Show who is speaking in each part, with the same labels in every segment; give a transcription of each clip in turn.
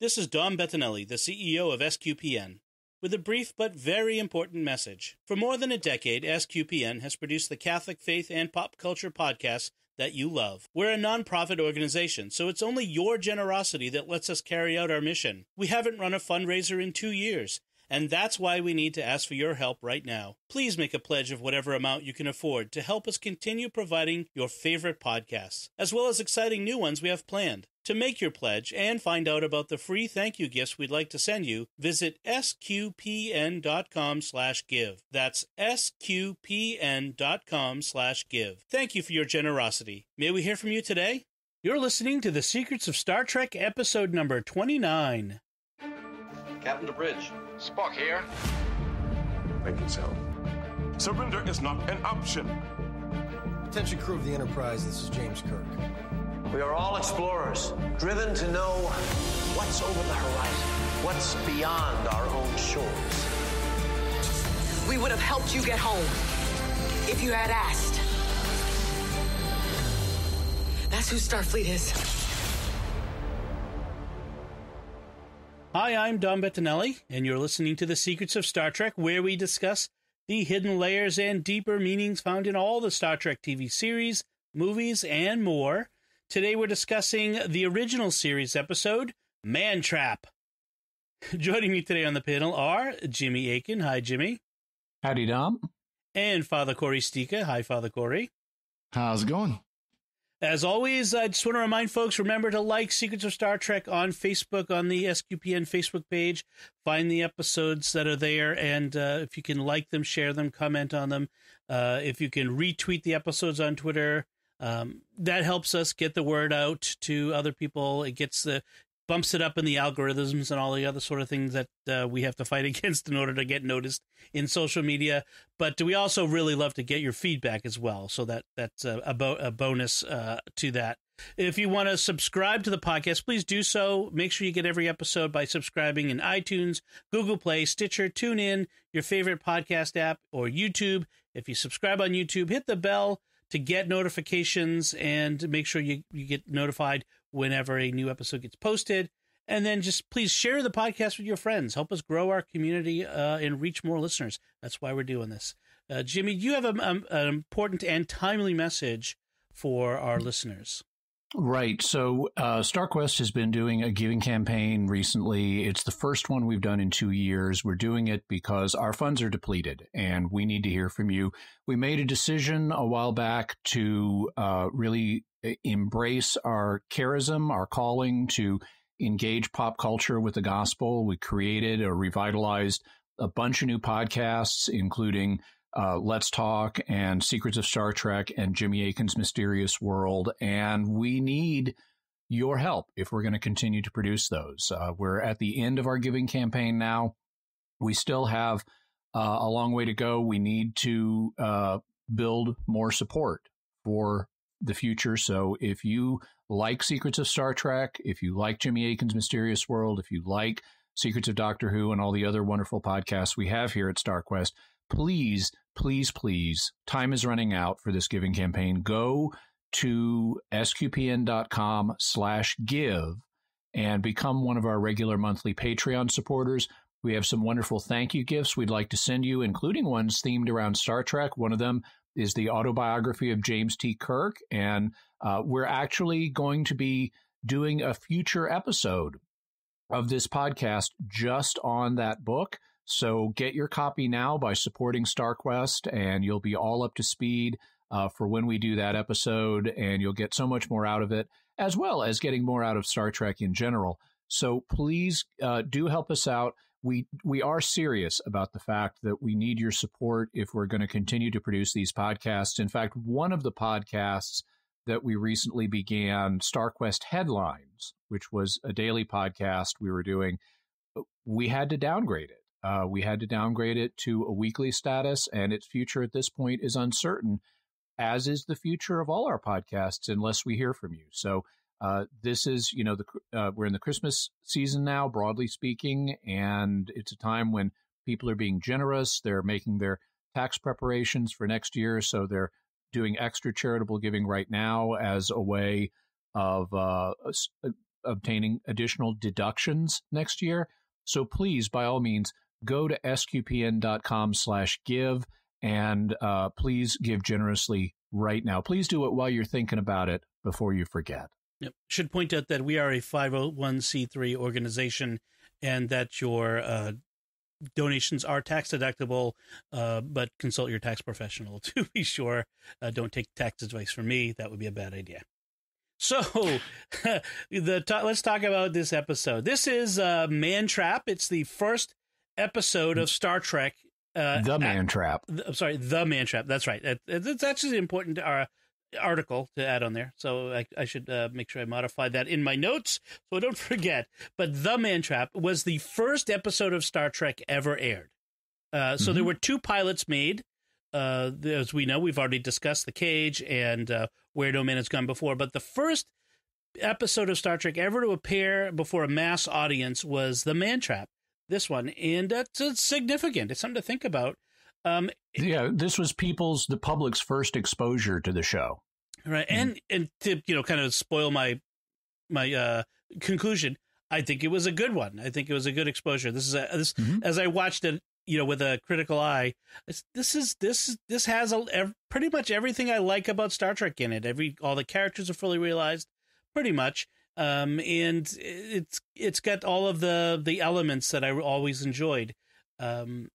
Speaker 1: This is Dom Bettinelli, the CEO of SQPN, with a brief but very important message. For more than a decade, SQPN has produced the Catholic faith and pop culture podcasts that you love. We're a nonprofit organization, so it's only your generosity that lets us carry out our mission. We haven't run a fundraiser in two years, and that's why we need to ask for your help right now. Please make a pledge of whatever amount you can afford to help us continue providing your favorite podcasts, as well as exciting new ones we have planned. To make your pledge and find out about the free thank you gifts we'd like to send you, visit sqpn.com slash give. That's sqpn.com slash give. Thank you for your generosity. May we hear from you today? You're listening to The Secrets of Star Trek, episode number 29.
Speaker 2: Captain to bridge.
Speaker 3: Spock here.
Speaker 4: Make it so. Surrender is not an option.
Speaker 5: Attention crew of the Enterprise, this is James Kirk.
Speaker 2: We are all explorers, driven to know what's over the horizon, what's beyond our own shores.
Speaker 6: We would have helped you get home if you had asked. That's who Starfleet is.
Speaker 1: Hi, I'm Dom Bettinelli, and you're listening to The Secrets of Star Trek, where we discuss the hidden layers and deeper meanings found in all the Star Trek TV series, movies, and more. Today we're discussing the original series episode, Man Trap. Joining me today on the panel are Jimmy Akin. Hi, Jimmy.
Speaker 7: Howdy, Dom.
Speaker 1: And Father Cory Sticha. Hi, Father Cory.
Speaker 8: How's it going?
Speaker 1: As always, I just want to remind folks remember to like Secrets of Star Trek on Facebook, on the SQPN Facebook page. Find the episodes that are there, and uh, if you can like them, share them, comment on them. Uh, if you can retweet the episodes on Twitter, um, that helps us get the word out to other people. It gets the bumps it up in the algorithms and all the other sort of things that uh, we have to fight against in order to get noticed in social media. But we also really love to get your feedback as well, so that that's a, a, bo- a bonus uh, to that. If you want to subscribe to the podcast, please do so. Make sure you get every episode by subscribing in iTunes, Google Play, Stitcher, TuneIn, your favorite podcast app, or YouTube. If you subscribe on YouTube, hit the bell to get notifications and make sure you, you get notified whenever a new episode gets posted. And then just please share the podcast with your friends. Help us grow our community uh, and reach more listeners. That's why we're doing this. Uh, Jimmy, you have a, a, an important and timely message for our listeners?
Speaker 7: Right. So, uh, StarQuest has been doing a giving campaign recently. It's the first one we've done in two years. We're doing it because our funds are depleted and we need to hear from you. We made a decision a while back to uh, really embrace our charism, our calling to engage pop culture with the gospel. We created or revitalized a bunch of new podcasts, including uh, Let's Talk and Secrets of Star Trek and Jimmy Akin's Mysterious World. And we need your help if we're going to continue to produce those. Uh, we're at the end of our giving campaign now. We still have uh, a long way to go. We need to uh, build more support for the future. So if you like Secrets of Star Trek, if you like Jimmy Akin's Mysterious World, if you like Secrets of Doctor Who and all the other wonderful podcasts we have here at StarQuest, please, please, please, time is running out for this giving campaign. Go to sqpn.com slash give and become one of our regular monthly Patreon supporters. We have some wonderful thank you gifts we'd like to send you, including ones themed around Star Trek. One of them is the autobiography of James T. Kirk, and uh, we're actually going to be doing a future episode of this podcast just on that book. So get your copy now by supporting StarQuest, and you'll be all up to speed uh, for when we do that episode, and you'll get so much more out of it, as well as getting more out of Star Trek in general. So please uh, do help us out. We we are serious about the fact that we need your support if we're going to continue to produce these podcasts. In fact, one of the podcasts that we recently began, StarQuest Headlines, which was a daily podcast we were doing, we had to downgrade it uh, we had to downgrade it to a weekly status, and its future at this point is uncertain, as is the future of all our podcasts, unless we hear from you. So, uh, this is, you know, the uh, we're in the Christmas season now, broadly speaking, and it's a time when people are being generous. They're making their tax preparations for next year, so they're doing extra charitable giving right now as a way of uh, obtaining additional deductions next year. So please, by all means, go to sqpn.com slash give and uh, please give generously right now. Please do it while you're thinking about it before you forget.
Speaker 1: Yep. Should point out that we are a 501c3 organization and that your uh, donations are tax deductible, uh, but consult your tax professional to be sure. Uh, don't take tax advice from me. That would be a bad idea. So, the let's talk about this episode. This is uh, Man Trap. It's the first episode of Star Trek.
Speaker 7: Uh, the Man Trap.
Speaker 1: I'm sorry, the Man Trap. That's right. It's actually important uh, article to add on there. So I, I should uh, make sure I modify that in my notes so I don't forget. But The Man Trap was the first episode of Star Trek ever aired. Uh, so mm-hmm. there were two pilots made. Uh, as we know, we've already discussed The Cage and uh, Where No Man Has Gone Before. But the first episode of Star Trek ever to appear before a mass audience was The Man Trap. This one. And that's significant. It's something to think about um,
Speaker 7: yeah, this was people's the public's first exposure to the show.
Speaker 1: Right, mm-hmm. and and to you know kind of spoil my my uh, conclusion, I think it was a good one. I think it was a good exposure. This is a, this mm-hmm. as I watched it, you know, with a critical eye. this is this is this has a, pretty much everything I like about Star Trek in it. Every all the characters are fully realized, pretty much, um, and it's it's got all of the the elements that I always enjoyed. Um,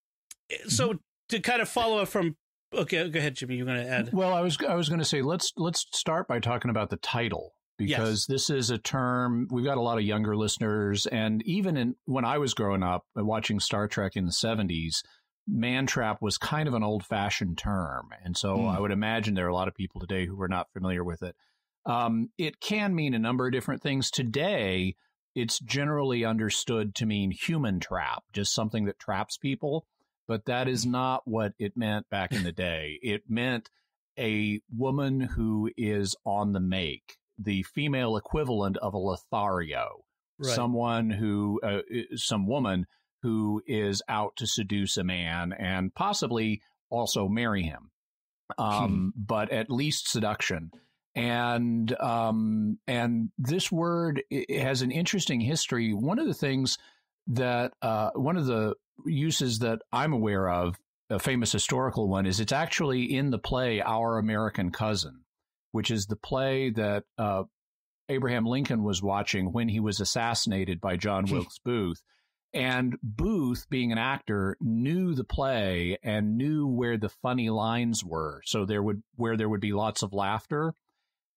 Speaker 1: so mm-hmm to kind of follow up from okay go ahead jimmy you're going to add
Speaker 7: well i was i was going to say let's let's start by talking about the title because yes. this is a term we've got a lot of younger listeners and even in when i was growing up uh, watching star trek in the 70s man trap was kind of an old fashioned term and so mm. i would imagine there are a lot of people today who are not familiar with it um, it can mean a number of different things today it's generally understood to mean human trap just something that traps people but that is not what it meant back in the day. It meant a woman who is on the make, the female equivalent of a Lothario, right. someone who, uh, some woman who is out to seduce a man and possibly also marry him, um, hmm. but at least seduction. And um, and this word has an interesting history. One of the things that uh, one of the uses that I'm aware of, a famous historical one, is it's actually in the play Our American Cousin, which is the play that uh, Abraham Lincoln was watching when he was assassinated by John hmm. Wilkes Booth. And Booth, being an actor, knew the play and knew where the funny lines were. So there would where there would be lots of laughter.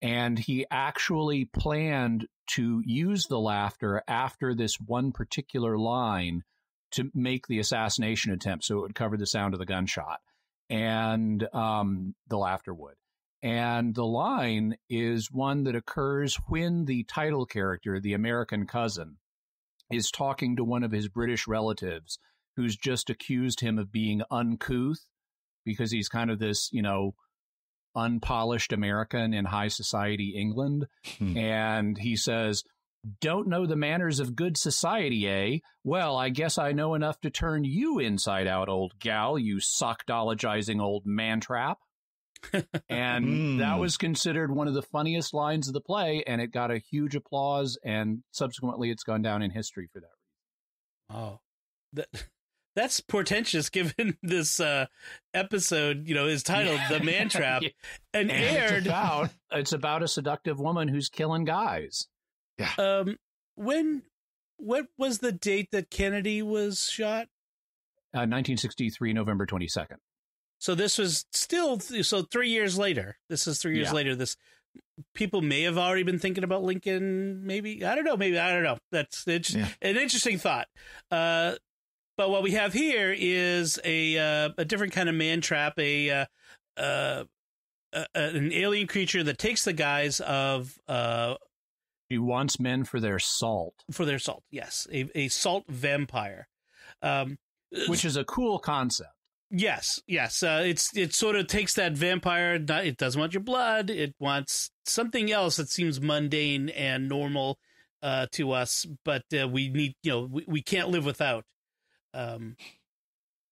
Speaker 7: And he actually planned to use the laughter after this one particular line to make the assassination attempt so it would cover the sound of the gunshot and um, the laughter would. And the line is one that occurs when the title character, the American cousin, is talking to one of his British relatives who's just accused him of being uncouth because he's kind of this, you know, unpolished American in high society England. Hmm. And he says, don't know the manners of good society, eh? Well, I guess I know enough to turn you inside out, old gal, you sockdologizing old mantrap. and mm. that was considered one of the funniest lines of the play, and it got a huge applause, and subsequently it's gone down in history for that
Speaker 1: reason. Oh, that that's portentous given this uh, episode, you know, is titled The Man Trap yeah. and, and, aired.
Speaker 7: It's about, it's about a seductive woman who's killing guys.
Speaker 1: Yeah. Um, when what was the date that Kennedy was shot?
Speaker 7: Uh, 1963, November 22nd.
Speaker 1: So this was still so three years later. This is three years yeah. later. This people may have already been thinking about Lincoln. Maybe I don't know. Maybe I don't know. That's it's yeah. an interesting thought. Uh, but what we have here is a uh, a different kind of man trap. A uh, uh, an alien creature that takes the guise of uh,
Speaker 7: she wants men for their salt.
Speaker 1: For their salt, yes. A, a salt vampire. Um,
Speaker 7: Which is a cool concept.
Speaker 1: Yes, yes. Uh, it's it sort of takes that vampire. It doesn't want your blood. It wants something else that seems mundane and normal uh, to us, but uh, we need you know we, we can't live without. Um,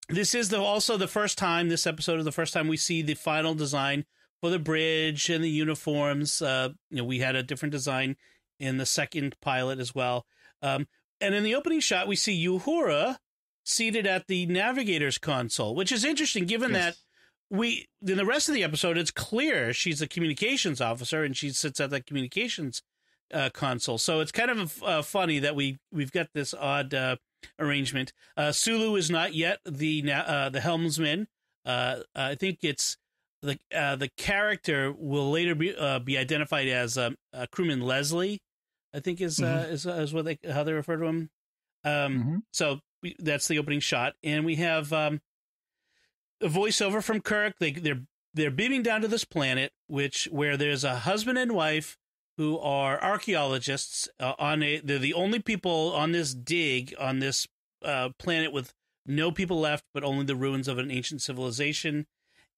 Speaker 1: this is the also the first time this episode is the first time we see the final design for the bridge and the uniforms. Uh, you know, we had a different design in the second pilot as well. Um, and in the opening shot, we see Uhura seated at the navigator's console, which is interesting given
Speaker 3: Yes.
Speaker 1: that we in the rest of the episode it's clear she's a communications officer and she sits at the communications uh, console. So it's kind of uh, funny that we we've got this odd uh, arrangement. Uh, Sulu is not yet the uh, the helmsman. Uh, I think it's the uh, the character will later be uh, be identified as um, uh, crewman Leslie. I think is uh, is is what they how they refer to him. Um,
Speaker 7: Mhm.
Speaker 1: So we, that's the opening shot, and we have um, a voiceover from Kirk. They they're they're beaming down to this planet, which where there's a husband and wife who are archaeologists uh, on a. They're the only people on this dig on this uh, planet with no people left, but only the ruins of an ancient civilization.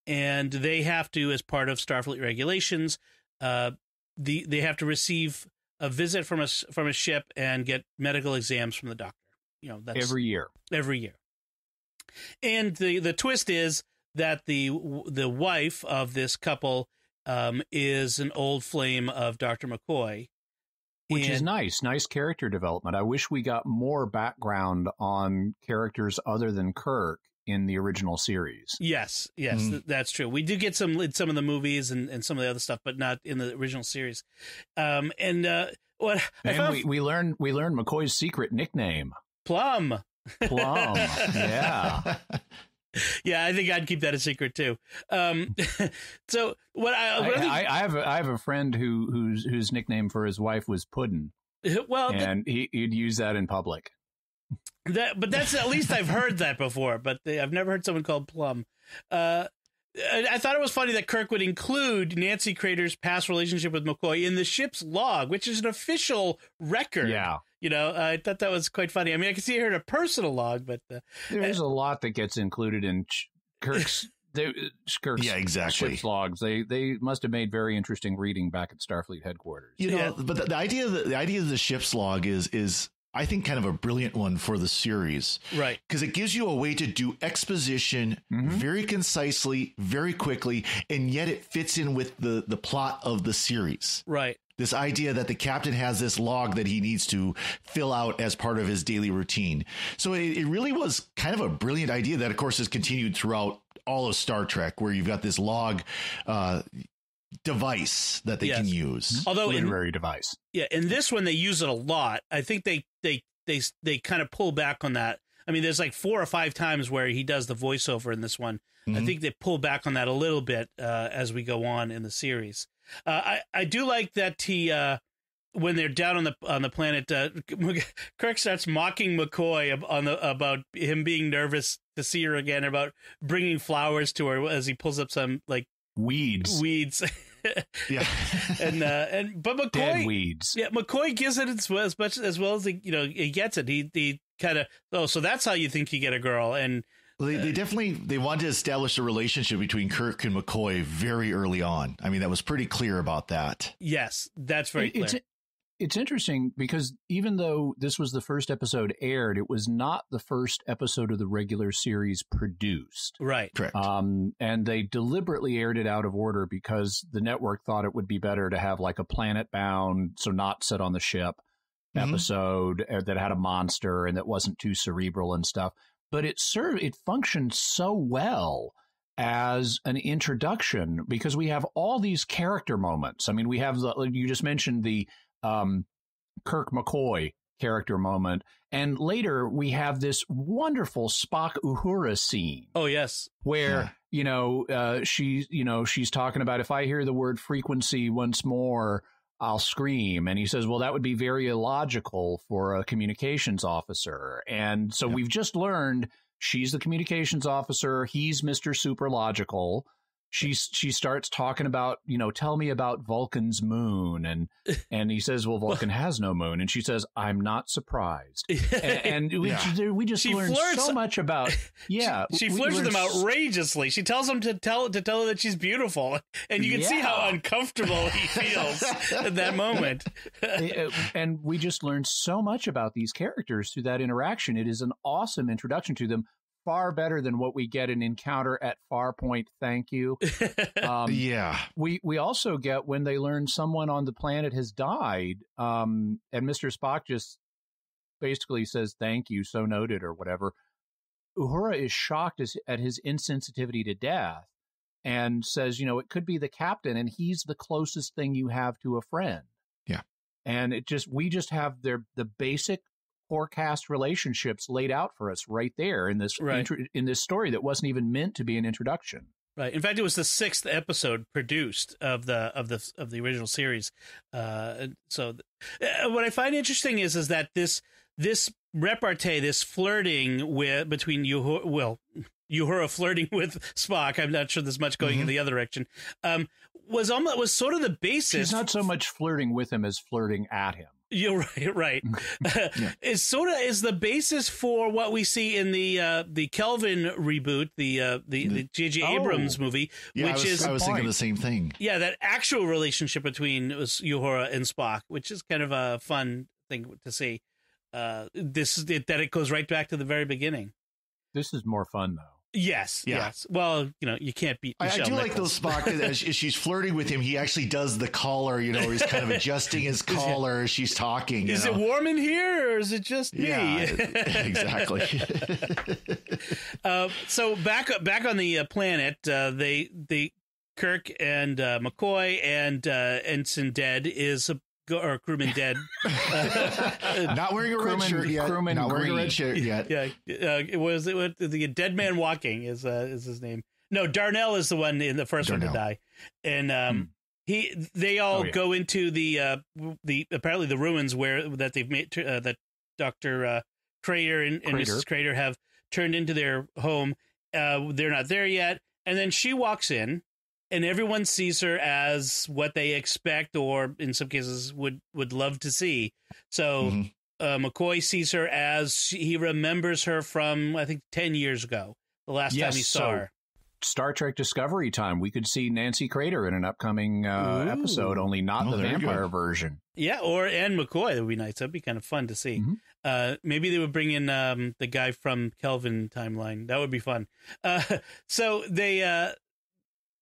Speaker 1: And they have to, as part of Starfleet regulations, uh, the they have to receive a visit from a from a ship and get medical exams from the doctor. You know, that's
Speaker 7: Every year.
Speaker 1: every year. And the the twist is that the the wife of this couple um, is an old flame of Doctor McCoy,
Speaker 7: Which is nice, nice character development. I wish we got more background on characters other than Kirk in the original series.
Speaker 1: Yes, yes,
Speaker 3: Mm.
Speaker 1: th- that's true. We do get some in some of the movies and, and some of the other stuff, but not in the original series. Um, and uh, what I
Speaker 7: And
Speaker 1: found
Speaker 7: we, we learned we learned McCoy's secret nickname,
Speaker 1: Plum.
Speaker 7: Plum. yeah.
Speaker 1: Yeah, I think I'd keep that a secret too. Um, so what I, what I think,
Speaker 7: I, I have a, I have a friend who whose whose nickname for his wife was Puddin,
Speaker 1: well, th-
Speaker 7: and he, he'd use that in public.
Speaker 1: That, but that's at least I've heard that before. But they, I've never heard someone called Plum. Uh, I, I thought it was funny that Kirk would include Nancy Crater's past relationship with McCoy in the ship's log, which is an official record.
Speaker 7: Yeah,
Speaker 1: you know, I thought that was quite funny. I mean, I can see her in a personal log, but uh,
Speaker 7: there's a lot that gets included in Ch- Kirk's. They, Kirk's
Speaker 3: Yeah, exactly.
Speaker 7: ship's logs. They they must have made very interesting reading back at Starfleet headquarters.
Speaker 3: You know,
Speaker 1: Yeah.
Speaker 3: but the, the idea of the, the idea of the ship's log is is I think kind of a brilliant one for the series
Speaker 1: right,
Speaker 3: because it gives you a way to do exposition
Speaker 7: Mhm.
Speaker 3: very concisely, very quickly, and yet it fits in with the the plot of the series.
Speaker 1: right,
Speaker 3: This idea that the captain has this log that he needs to fill out as part of his daily routine. So it, it really was kind of a brilliant idea that, of course, is continued throughout all of Star Trek, where you've got this log uh, device that they
Speaker 1: Yes.
Speaker 3: can use.
Speaker 1: Although in,
Speaker 7: Literary device.
Speaker 1: yeah, in this one they use it a lot. I think they they they they kind of pull back on that. I mean, there's like four or five times where he does the voiceover in this one. I
Speaker 3: Mhm.
Speaker 1: think they pull back on that a little bit uh, as we go on in the series. Uh, I I do like that he uh, when they're down on the on the planet, uh, Kirk starts mocking McCoy on the about him being nervous to see her again, about bringing flowers to her as he pulls up some like
Speaker 7: Weeds.
Speaker 1: weeds,
Speaker 3: Yeah.
Speaker 1: and uh, and but McCoy
Speaker 7: Dead weeds.
Speaker 1: yeah, McCoy gives it as, as much as well as he, you know he gets it. He he kind of oh, so that's how you think you get a girl, and
Speaker 3: Well, they, they definitely they wanted to establish a relationship between Kirk and McCoy very early on. I mean, that was pretty clear about that.
Speaker 1: yes, that's very clear.
Speaker 7: It's it's interesting because even though this was the first episode aired, it was not the first episode of the regular series produced.
Speaker 1: right,
Speaker 3: Correct.
Speaker 7: Um, and they deliberately aired it out of order because the network thought it would be better to have like a planet bound, so not set on the ship
Speaker 3: Mhm.
Speaker 7: episode uh, that had a monster and that wasn't too cerebral and stuff. But it served, it functioned so well as an introduction because we have all these character moments. I mean, we have the, you just mentioned the um, Kirk McCoy character moment, and later we have this wonderful Spock Uhura scene.
Speaker 1: Oh yes,
Speaker 7: where
Speaker 3: Yeah.
Speaker 7: you know uh, she's you know she's talking about if I hear the word frequency once more, I'll scream, and he says, well, that would be very illogical for a communications officer, and so we've just learned she's the communications officer, he's Mister Super Superlogical. She she starts talking about you know tell me about Vulcan's moon and and he says well Vulcan has no moon and she says I'm not surprised and, and we,
Speaker 3: Yeah.
Speaker 7: we just
Speaker 1: She
Speaker 7: learned
Speaker 1: flirts-
Speaker 7: so much about yeah
Speaker 1: she
Speaker 7: we
Speaker 1: flirts with him outrageously. She tells him to tell to tell her that she's beautiful, and you can see how uncomfortable he feels at that moment.
Speaker 7: Uh, and we just learned so much about these characters through that interaction. It is an awesome introduction to them far better than what we get in Encounter at Farpoint. Thank you. Um,
Speaker 3: yeah.
Speaker 7: we we also get when they learn someone on the planet has died, um, and Mister Spock just basically says thank you, so noted, or whatever. Uhura is shocked as, at his insensitivity to death and says, you know, it could be the captain, and he's the closest thing you have to a friend.
Speaker 3: Yeah.
Speaker 7: And it just we just have their the basic forecast relationships laid out for us right there in this
Speaker 1: Right.
Speaker 7: intro- in this story that wasn't even meant to be an introduction.
Speaker 1: Right. In fact, it was the sixth episode produced of the of the of the original series. Uh, so, uh, what I find interesting is is that this this repartee, this flirting with between Uhura, well, Uhura flirting with Spock. I'm not sure there's much going in the other direction. Um, was almost was sort of the basis.
Speaker 7: She's not so much flirting with him as flirting at him.
Speaker 1: You're right, right. It's sort of is the basis for what we see in the uh, the Kelvin reboot, the uh, the the J.J.
Speaker 7: Oh.
Speaker 1: Abrams movie,
Speaker 3: Yeah, I
Speaker 1: which
Speaker 3: was,
Speaker 1: is
Speaker 3: I was thinking the same thing.
Speaker 1: yeah, that actual relationship between us- Uhura and Spock, which is kind of a fun thing to see. Uh, this it, that it goes right back to the very beginning.
Speaker 7: This is more fun though.
Speaker 1: Yes,
Speaker 3: Yeah.
Speaker 1: yes. Well, you know, you can't beat.
Speaker 3: I, I
Speaker 1: Michelle
Speaker 3: do like those Spock as as she's flirting with him. He actually does the collar, you know, he's kind of adjusting his collar as she's talking. you
Speaker 1: Is
Speaker 3: know?
Speaker 1: it warm in here, or is it just me?
Speaker 3: Yeah, exactly.
Speaker 1: Uh, so back back on the uh, planet, uh, they they Kirk and uh, McCoy and uh, Ensign Dead is a, or crewman dead.
Speaker 3: Not wearing a red
Speaker 7: Crewman-
Speaker 3: shirt yet.
Speaker 7: crewman
Speaker 3: Not wearing a red shirt yet.
Speaker 1: yeah, uh, it was it was the Dead Man Walking is uh, is his name. No, Darnell is the one in the first one to die, and um, he they all
Speaker 7: Oh, yeah.
Speaker 1: go into the uh, the apparently the ruins where that they've made uh, that Doctor uh, Crater and, and
Speaker 7: Crater.
Speaker 1: Mrs. Crater have turned into their home. Uh, they're not there yet, and then she walks in, and everyone sees her as what they expect, or in some cases would would love to see. So
Speaker 3: Mhm.
Speaker 1: uh, McCoy sees her as she, he remembers her from I think ten years ago, the last
Speaker 7: Yes,
Speaker 1: time he saw
Speaker 7: so-
Speaker 1: her.
Speaker 7: Star Trek Discovery time. We could see Nancy Crater in an upcoming uh, episode, only not
Speaker 3: Oh,
Speaker 7: the
Speaker 3: there you go.
Speaker 7: vampire version.
Speaker 1: Yeah, or and McCoy that would be nice. That'd be kind of fun to see.
Speaker 7: Mhm.
Speaker 1: Uh, maybe they would bring in um, the guy from Kelvin timeline. That would be fun. Uh, so they uh, th-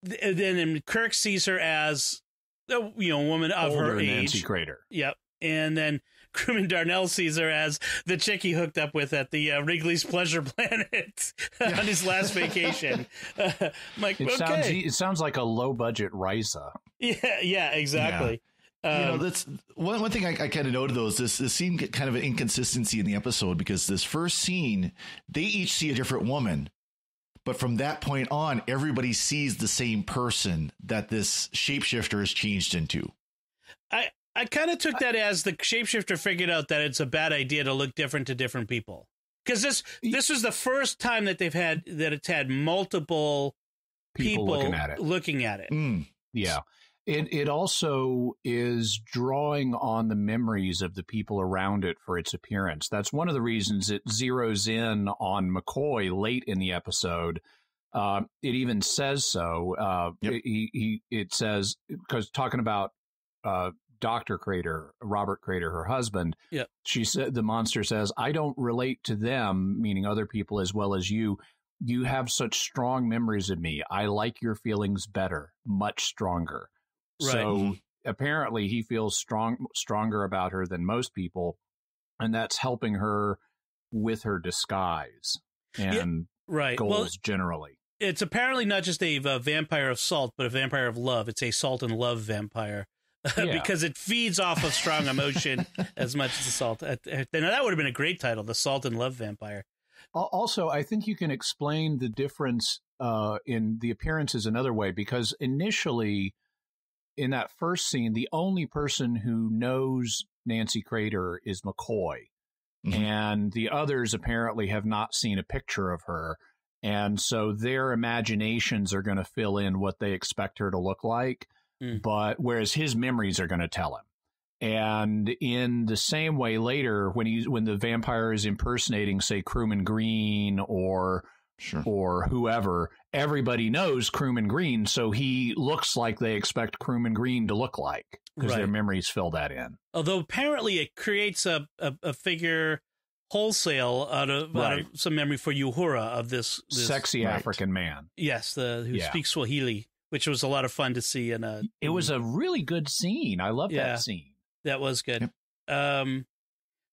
Speaker 1: then Kirk sees her as a you know woman of
Speaker 7: Older
Speaker 1: her
Speaker 7: Nancy
Speaker 1: age.
Speaker 7: Crater.
Speaker 1: Yep. And then Crewman Darnell sees her as the chick he hooked up with at the uh, Wrigley's Pleasure Planet on his last vacation. Uh, I'm like,
Speaker 7: It
Speaker 1: okay.
Speaker 7: sounds it sounds like a low budget Risa.
Speaker 1: yeah, yeah, exactly.
Speaker 3: you know,
Speaker 1: Um,
Speaker 3: that's one, one thing I, I kind of noted though is this, this seemed kind of an inconsistency in the episode because this first scene, they each see a different woman. But from that point on, everybody sees the same person that this shapeshifter is changed into.
Speaker 1: I I kind of took that as the shapeshifter figured out that it's a bad idea to look different to different people. Because this this was the first time that they've had that it's had multiple
Speaker 7: People,
Speaker 1: people,
Speaker 7: looking at it.
Speaker 1: looking at it.
Speaker 3: Mm.
Speaker 7: Yeah. It it also is drawing on the memories of the people around it for its appearance. That's one of the reasons it zeroes in on McCoy late in the episode. Uh, it even says so. Uh,
Speaker 3: Yep.
Speaker 7: it, he, he it says because talking about uh, Doctor Crater, Robert Crater, her husband.
Speaker 1: Yep.
Speaker 7: She said the monster says, "I don't relate to them, meaning other people as well as you." You have such strong memories of me. I like your feelings better, much stronger.
Speaker 1: Right.
Speaker 7: So apparently he feels strong stronger about her than most people, and that's helping her with her disguise and
Speaker 1: Right.
Speaker 7: goals
Speaker 1: Well,
Speaker 7: generally.
Speaker 1: it's apparently not just a, uh vampire of salt, but a vampire of love. It's a salt and love vampire.
Speaker 7: Yeah.
Speaker 1: because it feeds off of strong emotion as much as the salt. Now that would have been a great title, the salt and love vampire.
Speaker 7: Also, I think you can explain the difference uh, in the appearances another way because initially, in that first scene, the only person who knows Nancy Crater is McCoy,
Speaker 3: Mhm.
Speaker 7: and the others apparently have not seen a picture of her. And so their imaginations are going to fill in what they expect her to look like,
Speaker 1: Mm.
Speaker 7: but whereas his memories are going to tell him. And in the same way, later when he's when the vampire is impersonating, say Crewman Green or
Speaker 3: Sure.
Speaker 7: or whoever, everybody knows Crewman Green, so he looks like they expect Crewman Green to look like because their memories fill that in.
Speaker 1: Although apparently it creates a, a, a figure wholesale out of, out of some memory for Uhura of this, this
Speaker 7: Sexy
Speaker 3: right.
Speaker 7: African man.
Speaker 1: Yes, the who
Speaker 7: Yeah.
Speaker 1: speaks Swahili, which was a lot of fun to see. In a
Speaker 7: It was a really good scene. I love
Speaker 1: Yeah.
Speaker 7: that scene.
Speaker 1: that was good. Um,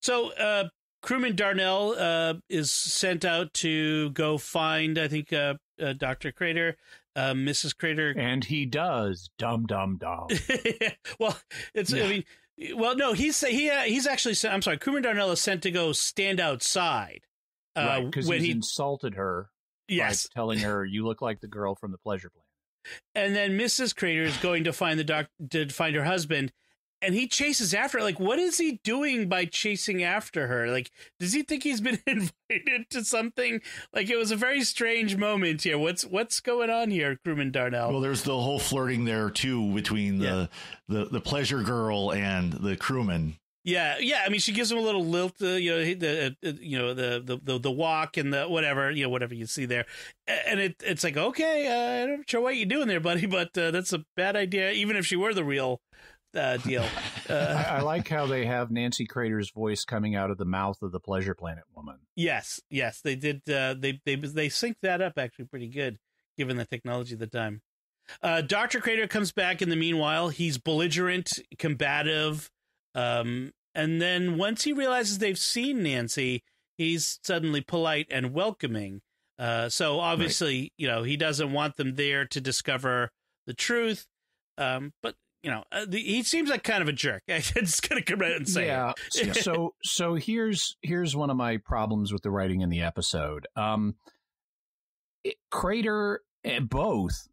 Speaker 1: so uh, crewman Darnell uh, is sent out to go find, I think, uh, uh, Doctor Crater, uh, Mrs. Crater.
Speaker 7: And he does. Dum dum dum.
Speaker 1: well, it's I mean, well, no, he's he uh, he's actually sent, I'm sorry, crewman Darnell is sent to go stand outside. Uh,
Speaker 7: right, because he's
Speaker 1: he
Speaker 7: insulted her
Speaker 1: yes,
Speaker 7: by telling her you look like the girl from the pleasure planet.
Speaker 1: and then Mrs. Crater is going to find the doc to find her husband, and he chases after her. Like, what is he doing by chasing after her? Like, does he think he's been invited to something? Like, it was a very strange moment here. What's what's going on here, crewman Darnell?
Speaker 3: Well, there's the whole flirting there too between the the, the pleasure girl and the crewman.
Speaker 1: Yeah, yeah. I mean, she gives him a little lilt, uh, you know, the uh, you know the, the the the walk and the whatever, you know, whatever you see there, and it it's like okay, uh, I'm not sure what you're doing there, buddy, but uh, that's a bad idea, even if she were the real uh, deal.
Speaker 7: I,
Speaker 1: Uh,
Speaker 7: I like how they have Nancy Crater's voice coming out of the mouth of the pleasure planet woman.
Speaker 1: yes, yes, they did. Uh, they they they sync that up actually pretty good, given the technology of the time. Uh, Doctor Crater comes back in the meanwhile. He's belligerent, combative, um, and then once he realizes they've seen Nancy, he's suddenly polite and welcoming. Uh, so obviously, you know, he doesn't want them there to discover the truth. Um, but you know, uh, the, he seems like kind of a jerk. I'm just gonna come out and say, it.
Speaker 7: yeah. so so here's here's one of my problems with the writing in the episode. Um, it, Crater, eh, both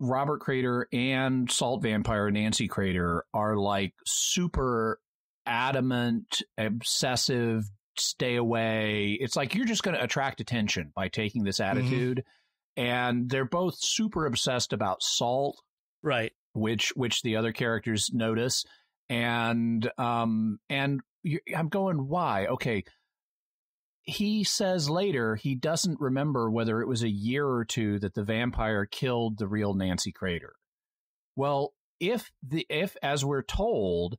Speaker 7: Robert Crater and Salt Vampire Nancy Crater are like super adamant, obsessive. Stay away. It's like you're just going to attract attention by taking this attitude. And they're both super obsessed about salt
Speaker 1: right?
Speaker 7: Which which the other characters notice. And um and i'm going why? Okay. He says later he doesn't remember whether it was a year or two that the vampire killed the real nancy crater. Well if the if as we're told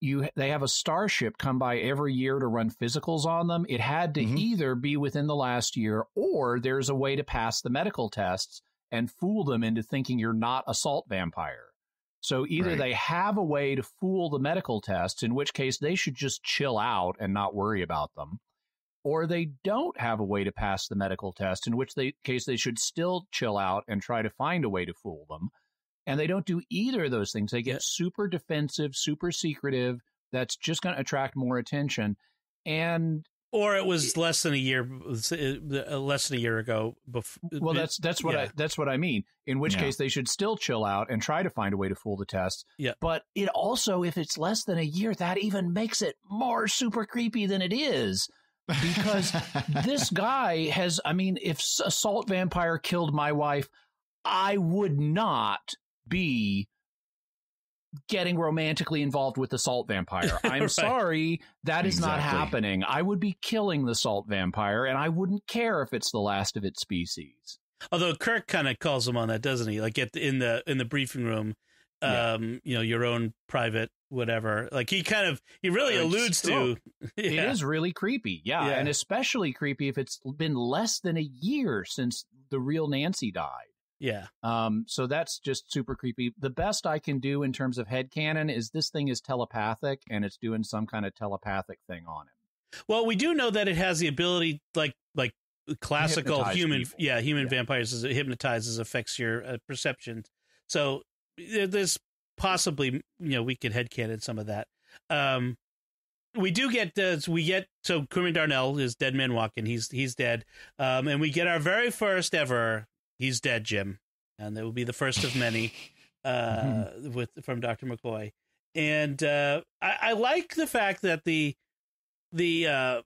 Speaker 7: you they have a starship come by every year to run physicals on them it had to
Speaker 3: Mhm.
Speaker 7: either be within the last year or there's a way to pass the medical tests and fool them into thinking you're not a salt vampire so either
Speaker 3: Right.
Speaker 7: they have a way to fool the medical tests, in which case they should just chill out and not worry about them, or they don't have a way to pass the medical test, in which they, case they should still chill out and try to find a way to fool them. And they don't do either of those things. They get
Speaker 1: Yeah.
Speaker 7: super defensive, super secretive. That's just going to attract more attention. And
Speaker 1: Or it was less than a year, uh, less than a year ago. Before,
Speaker 7: well, that's that's what
Speaker 1: yeah.
Speaker 7: I that's what I mean. In which
Speaker 3: Yeah.
Speaker 7: case, they should still chill out and try to find a way to fool the test.
Speaker 1: Yeah.
Speaker 7: But it also, if it's less than a year, that even makes it more super creepy than it is. Because this guy has, I mean, if s- a salt vampire killed my wife, I would not be getting romantically involved with the salt vampire. I'm
Speaker 1: Right.
Speaker 7: sorry, that is not happening. I would be killing the salt vampire, and I wouldn't care if it's the last of its species.
Speaker 1: Although Kirk kind of calls him on that, doesn't he? Like at the, in the in the briefing room,
Speaker 7: Yeah.
Speaker 1: um, you know, your own private whatever. Like he kind of he really
Speaker 7: Uh,
Speaker 1: alludes to.
Speaker 7: stroke. It
Speaker 1: Yeah.
Speaker 7: is really creepy, yeah,
Speaker 1: Yeah.
Speaker 7: and especially creepy if it's been less than a year since the real Nancy died.
Speaker 1: Yeah.
Speaker 7: Um, so that's just super creepy. The best I can do in terms of head headcanon is this thing is telepathic and it's doing some kind of telepathic thing on him.
Speaker 1: Well, we do know that it has the ability, like like classical human,
Speaker 7: people.
Speaker 1: yeah, human
Speaker 7: Yeah.
Speaker 1: vampires. It hypnotizes, affects your uh, perception. So there- there's possibly, you know, we could headcanon some of that. Um, we do get uh, we get so Crewman Darnell is dead man walking. He's he's dead, um, and we get our very first ever. He's dead, Jim, and that will be the first of many uh, with from Doctor McCoy. And uh, I, I like the fact that the the uh,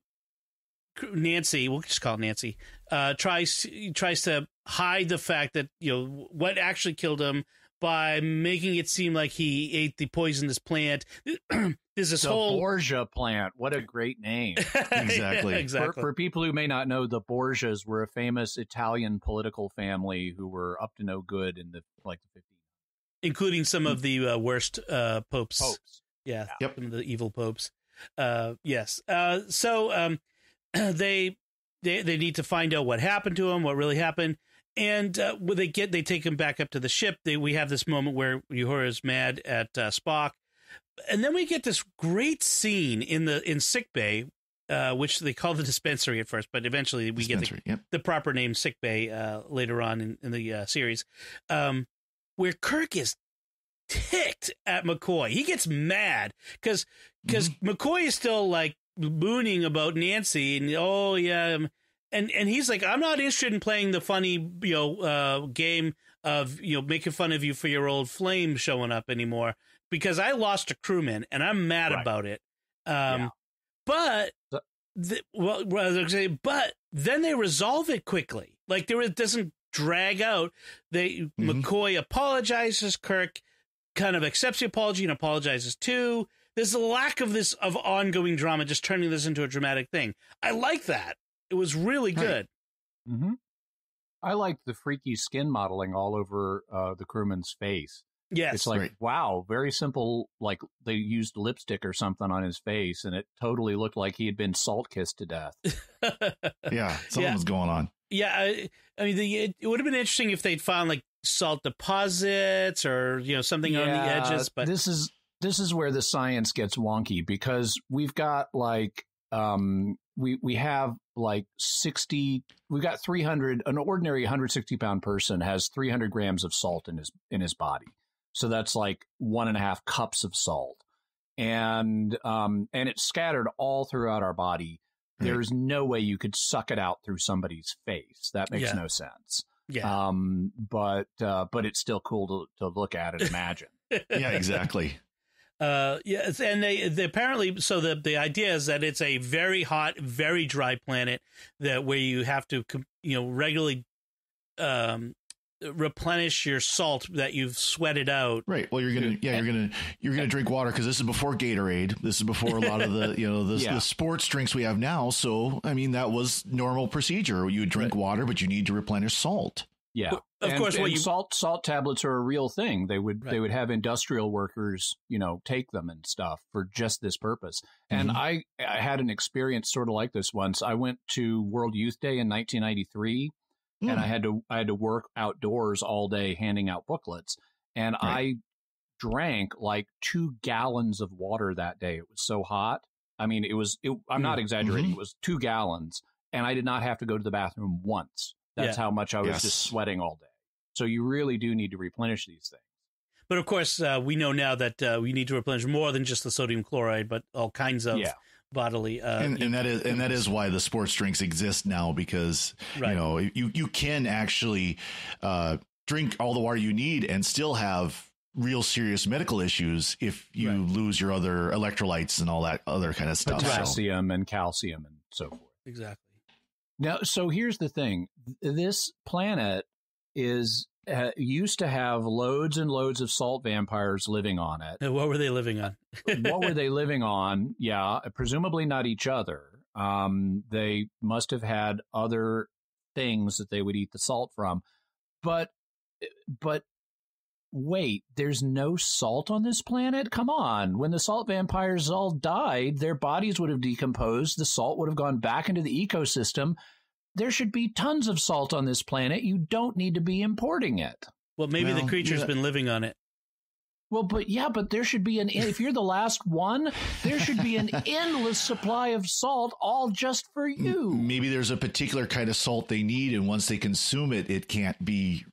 Speaker 1: Nancy, we'll just call it Nancy, uh, tries tries to hide the fact that you know what actually killed him by making it seem like he ate the poisonous plant. There's this
Speaker 7: the
Speaker 1: whole
Speaker 7: Borgia plant. What a great name.
Speaker 3: Exactly.
Speaker 1: Yeah,
Speaker 7: For,
Speaker 1: exactly.
Speaker 7: for people who may not know, the Borgias were a famous Italian political family who were up to no good in the like the 15
Speaker 1: including some of the uh, worst uh, popes.
Speaker 7: popes.
Speaker 1: Yeah,
Speaker 3: Yep.
Speaker 1: some of the evil popes. Uh, yes. Uh, so um, they they they need to find out what happened to him, what really happened. And uh, when they get, they take him back up to the ship. They, we have this moment where Uhura is mad at uh, Spock, and then we get this great scene in the in sick bay, uh, which they call the dispensary at first, but eventually we
Speaker 3: Dispensary,
Speaker 1: get the,
Speaker 3: yep.
Speaker 1: the proper name sick bay uh, later on in, in the uh, series, um, where Kirk is ticked at McCoy. He gets mad because because McCoy is still like mooning about Nancy and oh yeah, um, and and he's like I'm not interested in playing the funny you know uh, game of you know making fun of you for your old flame showing up anymore because I lost a crewman and I'm mad
Speaker 7: Right.
Speaker 1: about it. Um,
Speaker 7: Yeah.
Speaker 1: but the, well, well, I say, but then they resolve it quickly. Like there it doesn't drag out. They
Speaker 3: Mhm.
Speaker 1: McCoy apologizes. Kirk kind of accepts the apology and apologizes too. There's a lack of this of ongoing drama, just turning this into a dramatic thing. I like that. It was really
Speaker 3: Right.
Speaker 1: good.
Speaker 7: hmm I liked the freaky skin modeling all over uh, the crewman's face.
Speaker 1: Yes,
Speaker 7: It's like,
Speaker 3: Right.
Speaker 7: wow, very simple. Like they used lipstick or something on his face, and it totally looked like he had been salt kissed to death.
Speaker 3: Yeah, something
Speaker 1: Yeah.
Speaker 3: was going on.
Speaker 1: yeah. I, I mean, the, it, it would have been interesting if they'd found like salt deposits or you know something on the edges. But
Speaker 7: this is this is where the science gets wonky because we've got like um we we have like 60 we've got 300 an ordinary 160 pound person has 300 grams of salt in his in his body. So that's like one and a half cups of salt. And um and it's scattered all throughout our body.
Speaker 3: Right.
Speaker 7: there's no way you could suck it out through somebody's face. That makes
Speaker 1: Yeah.
Speaker 7: no sense.
Speaker 1: Yeah,
Speaker 7: um but uh but it's still cool to, to look at and imagine.
Speaker 3: Yeah, exactly.
Speaker 1: Uh, yes, and they, they apparently so the the idea is that it's a very hot, very dry planet that where you have to you know regularly um replenish your salt that you've sweated out.
Speaker 3: Right. Well, you're gonna, yeah, you're gonna, you're gonna drink water because this is before Gatorade. This is before a lot of the, you know, the,
Speaker 7: Yeah.
Speaker 3: the sports drinks we have now. So, I mean, that was normal procedure. You would drink water, but you need to replenish salt.
Speaker 7: Yeah,
Speaker 1: Of
Speaker 7: And-
Speaker 1: course,
Speaker 7: and
Speaker 1: you-
Speaker 7: salt salt tablets are a real thing. They would they would have industrial workers, you know, take them and stuff for just this purpose. And
Speaker 3: Mhm.
Speaker 7: I I had an experience sort of like this once. I went to World Youth Day in 1993, and
Speaker 3: Mm.
Speaker 7: I had to I had to work outdoors all day handing out booklets, and I drank like two gallons of water that day. It was so hot. I mean, it was. It, I'm not exaggerating.
Speaker 3: Mhm.
Speaker 7: It was two gallons, and I did not have to go to the bathroom once. That's
Speaker 1: Yeah.
Speaker 7: how much I was
Speaker 3: Yes.
Speaker 7: just sweating all day. So you really do need to replenish these things.
Speaker 1: But of course, uh, we know now that uh, we need to replenish more than just the sodium chloride, but all kinds of
Speaker 7: Yeah.
Speaker 1: bodily. Uh,
Speaker 3: and, and that is and that is why the sports drinks exist now because
Speaker 1: Right.
Speaker 3: you know you you can actually uh, drink all the water you need and still have real serious medical issues if you
Speaker 1: Right.
Speaker 3: lose your other electrolytes and all that other kind of stuff. So,
Speaker 7: Potassium and calcium and so forth.
Speaker 1: exactly.
Speaker 7: Now, so here's the thing: this planet is uh, used to have loads and loads of salt vampires living on it.
Speaker 1: Uh, What were they living on?
Speaker 7: what were they living on? Yeah, presumably not each other. Um, they must have had other things that they would eat the salt from. But, but wait, there's no salt on this planet? Come on. When the salt vampires all died, their bodies would have decomposed. The salt would have gone back into the ecosystem. There should be tons of salt on this planet. You don't need to be importing it.
Speaker 1: Well, maybe the
Speaker 3: Well,
Speaker 1: creature's
Speaker 3: yeah.
Speaker 1: been living on it.
Speaker 7: Well, but yeah, but there should be an if you're the last one, there should be an endless supply of salt all just for you.
Speaker 3: maybe there's a particular kind of salt they need, and once they consume it, it can't be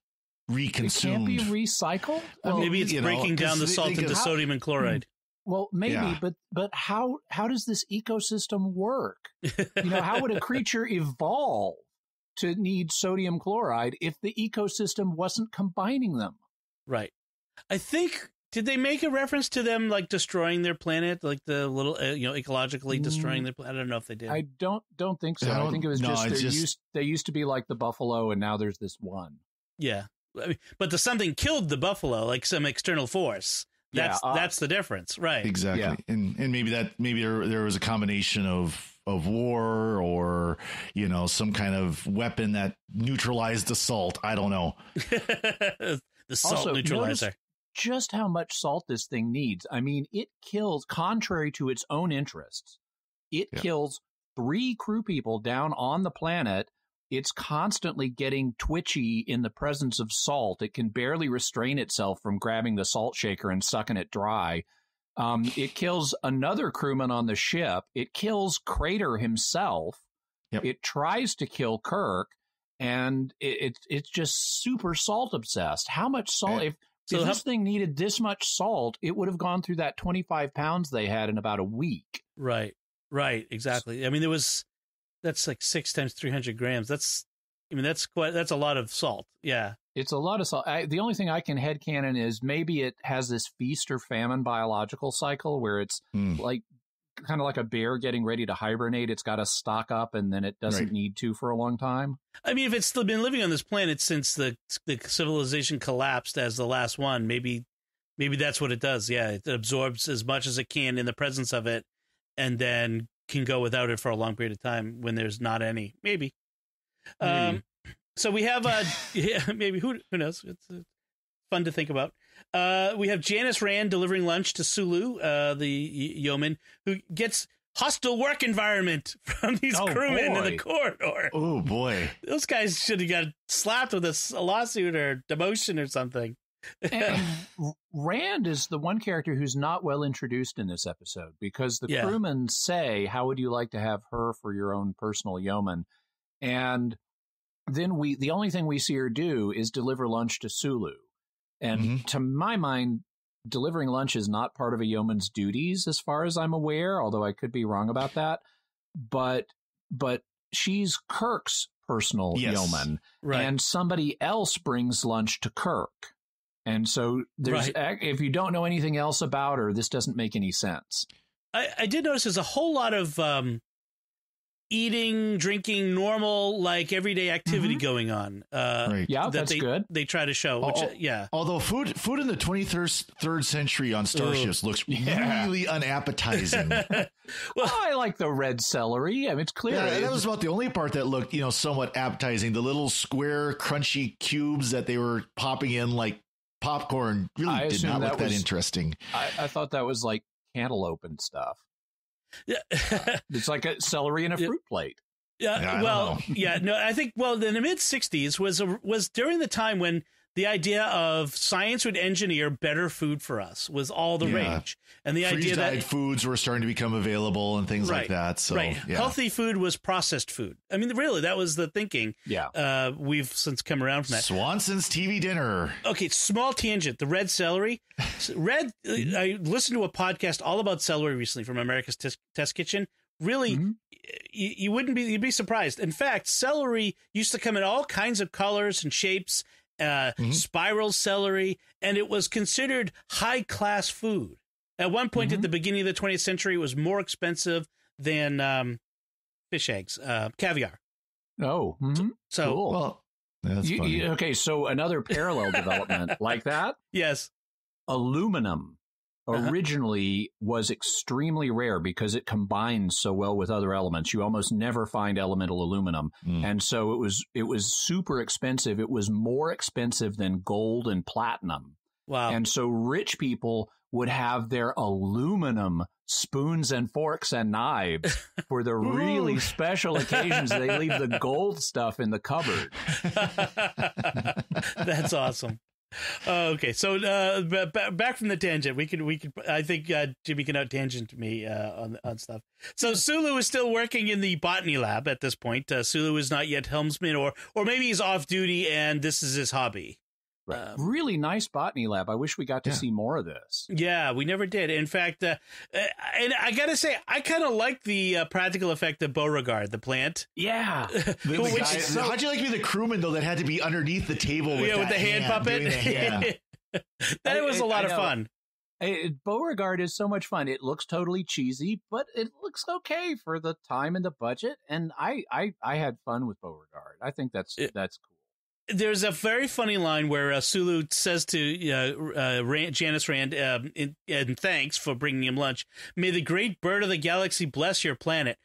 Speaker 7: It can't be recycled. I
Speaker 3: Well,
Speaker 7: mean,
Speaker 1: Maybe it's
Speaker 3: you know,
Speaker 1: breaking down
Speaker 3: 'cause
Speaker 1: the salt into
Speaker 3: could-
Speaker 1: sodium and chloride.
Speaker 7: well, maybe,
Speaker 3: Yeah.
Speaker 7: but but how how does this ecosystem work? You know, how would a creature evolve to need sodium chloride if the ecosystem wasn't combining them?
Speaker 1: Right. I think did they make a reference to them like destroying their planet, like the little uh, you know ecologically destroying their planet? I don't know if they did.
Speaker 7: I don't don't think so.
Speaker 3: I
Speaker 7: I,
Speaker 3: don't-
Speaker 7: think it was
Speaker 3: no,
Speaker 7: just
Speaker 3: it's
Speaker 7: they
Speaker 3: just-
Speaker 7: used they used to be like the buffalo, and now there's this one.
Speaker 1: yeah, I mean, but the something killed the buffalo, like some external force. That's
Speaker 7: Yeah, uh,
Speaker 1: that's the difference, right?
Speaker 3: Exactly.
Speaker 7: Yeah.
Speaker 3: And and maybe that maybe there there was a combination of of war or you know some kind of weapon that neutralized the salt. I don't know.
Speaker 1: the salt
Speaker 7: Also,
Speaker 1: neutralizer.
Speaker 7: just how much salt this thing needs. I mean, it kills, contrary to its own interests, it
Speaker 3: Yeah.
Speaker 7: kills three crew people down on the planet. It's constantly getting twitchy in the presence of salt. It can barely restrain itself from grabbing the salt shaker and sucking it dry. Um, it kills another crewman on the ship. It kills Crater himself.
Speaker 3: Yep.
Speaker 7: It tries to kill Kirk, and it, it it's just super salt obsessed. How much salt? If
Speaker 1: So
Speaker 7: if this thing needed this much salt, it would have gone through that 25 pounds they had in about a week.
Speaker 1: Right. Right. Exactly. I mean, there was that's like six times three hundred grams. That's I mean, that's quite that's a lot of salt. Yeah.
Speaker 7: It's a lot of salt. I, the only thing I can headcanon is maybe it has this feast or famine biological cycle where it's
Speaker 3: Hmm.
Speaker 7: like kind of like a bear getting ready to hibernate. It's got to stock up and then it doesn't
Speaker 3: Right.
Speaker 7: need to for a long time.
Speaker 1: I mean, if it's still been living on this planet since the the civilization collapsed as the last one, maybe maybe that's what it does. Yeah, it absorbs as much as it can in the presence of it, and then can go without it for a long period of time when there's not any. Maybe. Um. So we have uh yeah maybe who who knows it's uh, fun to think about. Uh, we have Janice Rand delivering lunch to Sulu, uh, the y- yeoman who gets hostile work environment from these
Speaker 7: Oh,
Speaker 1: crewmen in the corridor
Speaker 3: Oh boy.
Speaker 1: those guys should have got slapped with a lawsuit or demotion or something.
Speaker 7: And Rand is the one character who's not well introduced in this episode because the
Speaker 1: Yeah.
Speaker 7: crewmen say, How would you like to have her for your own personal yeoman? And then we, the only thing we see her do is deliver lunch to Sulu. And
Speaker 3: Mhm.
Speaker 7: to my mind, delivering lunch is not part of a yeoman's duties, as far as I'm aware, although I could be wrong about that. But, but she's Kirk's personal
Speaker 3: Yes.
Speaker 7: yeoman
Speaker 1: Right.
Speaker 7: and somebody else brings lunch to Kirk. And so there's
Speaker 1: Right.
Speaker 7: if you don't know anything else about her, this doesn't make any sense.
Speaker 1: I, I did notice there's a whole lot of um, eating, drinking, normal, like everyday activity going on. Uh,
Speaker 3: Right.
Speaker 7: Yeah,
Speaker 1: that
Speaker 7: that's
Speaker 1: they,
Speaker 7: good.
Speaker 1: They try to show, which,
Speaker 3: Oh,
Speaker 1: uh, yeah.
Speaker 3: Although food food in the 23rd third century on starships looks
Speaker 7: Yeah.
Speaker 3: really unappetizing. yeah,
Speaker 7: Oh, I like the red celery. I mean, it's clear.
Speaker 3: that was about the only part that looked, you know, somewhat appetizing. The little square, crunchy cubes that they were popping in like popcorn really
Speaker 7: I
Speaker 3: did not look
Speaker 7: that
Speaker 3: that
Speaker 7: was-
Speaker 3: interesting.
Speaker 7: I, I thought that was like cantaloupe and stuff.
Speaker 1: Yeah.
Speaker 7: Uh, it's like a celery in a
Speaker 1: Yeah.
Speaker 7: fruit plate.
Speaker 3: Yeah,
Speaker 1: Yeah, well, yeah, no, I think well, in the mid '60s was a, was during the time when the idea of science would engineer better food for us was all the
Speaker 3: Yeah.
Speaker 1: rage, and the
Speaker 3: Freeze
Speaker 1: idea
Speaker 3: dried
Speaker 1: that
Speaker 3: foods were starting to become available and things like that. So,
Speaker 1: right,
Speaker 3: yeah.
Speaker 1: healthy food was processed food. I mean, really, that was the thinking.
Speaker 7: Yeah.
Speaker 1: Uh, we've since come around from that.
Speaker 3: Swanson's TV dinner.
Speaker 1: Okay, small tangent. The red celery. Red. I listened to a podcast all about celery recently from America's Test, Test Kitchen. Really,
Speaker 7: Mhm.
Speaker 1: you, you wouldn't be you'd be surprised. In fact, celery used to come in all kinds of colors and shapes. Uh,
Speaker 3: Mhm.
Speaker 1: Spiral celery, and it was considered high class food. At one point, at the beginning of the 20th century, it was more expensive than um, fish eggs, uh, caviar.
Speaker 7: Oh, mhm.
Speaker 1: So,
Speaker 7: cool.
Speaker 3: Well, that's
Speaker 7: You-
Speaker 3: funny.
Speaker 7: you- okay, so another parallel development like that.
Speaker 1: yes,
Speaker 7: Aluminum
Speaker 1: Uh-huh.
Speaker 7: originally was extremely rare because it combines so well with other elements. You almost never find elemental aluminum.
Speaker 3: Mm.
Speaker 7: And so it was it was super expensive. It was more expensive than gold and platinum.
Speaker 1: wow.
Speaker 7: And so rich people would have their aluminum spoons and forks and knives for the really special occasions. They leave the gold stuff in the cupboard.
Speaker 1: That's awesome. Uh, okay, so uh, b- b- back from the tangent, we could we could I think uh, Jimmy can out tangent me uh, on on stuff. So Sulu is still working in the botany lab at this point. Uh, Sulu is not yet helmsman, or or maybe he's off duty and this is his hobby. Um,
Speaker 7: Really nice botany lab. I wish we got to
Speaker 3: Yeah.
Speaker 7: see more of this.
Speaker 1: yeah, we never did. In fact, uh, uh, and I gotta say, I kind of like the uh, practical effect of Beauregard, the plant.
Speaker 7: Yeah.
Speaker 3: The- the
Speaker 1: Which
Speaker 3: guy-
Speaker 1: is so-
Speaker 3: how'd you like to be the crewman though that had to be underneath the table with,
Speaker 1: yeah, with the hand, puppet.
Speaker 3: doing the hand?
Speaker 1: that
Speaker 7: I-
Speaker 1: was a lot
Speaker 7: I
Speaker 1: of
Speaker 7: know.
Speaker 1: fun.
Speaker 7: Hey, Beauregard is so much fun. It looks totally cheesy, but it looks okay for the time and the budget. And I, I, I had fun with Beauregard. I think that's
Speaker 1: It-
Speaker 7: that's cool.
Speaker 1: There's a very funny line where uh, Sulu says to uh, uh, Rand, Janice Rand, um, in, and thanks for bringing him lunch. May the great bird of the galaxy bless your planet.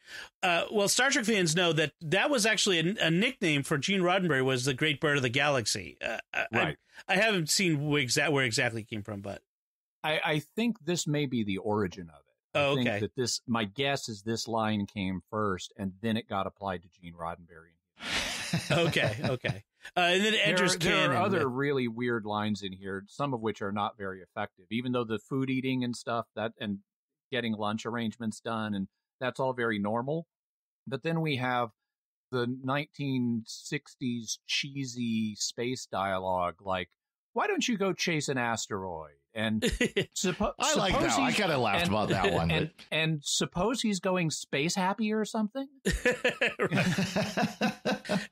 Speaker 1: Uh, well, Star Trek fans know that that was actually a, a nickname for Gene Roddenberry was the great bird of the galaxy. Uh, I-
Speaker 7: Right.
Speaker 1: I, I haven't seen where, exa- where exactly it came from, but
Speaker 7: I, I think this may be the origin of it.
Speaker 1: Oh,
Speaker 7: I think
Speaker 1: okay.
Speaker 7: that this, my guess is this line came first, and then it got applied to Gene Roddenberry.
Speaker 1: okay, okay. Uh, and then it enters
Speaker 7: there, there are other really weird lines in here, some of which are not very effective. Even though the food eating and stuff that and getting lunch arrangements done and that's all very normal. But then we have the 1960s cheesy space dialogue like, "Why don't you go chase an asteroid?" And suppo-
Speaker 3: I like that. I
Speaker 7: he's-
Speaker 3: kind of laughed
Speaker 7: and-
Speaker 3: about that one.
Speaker 7: And, and suppose he's going space happy or something.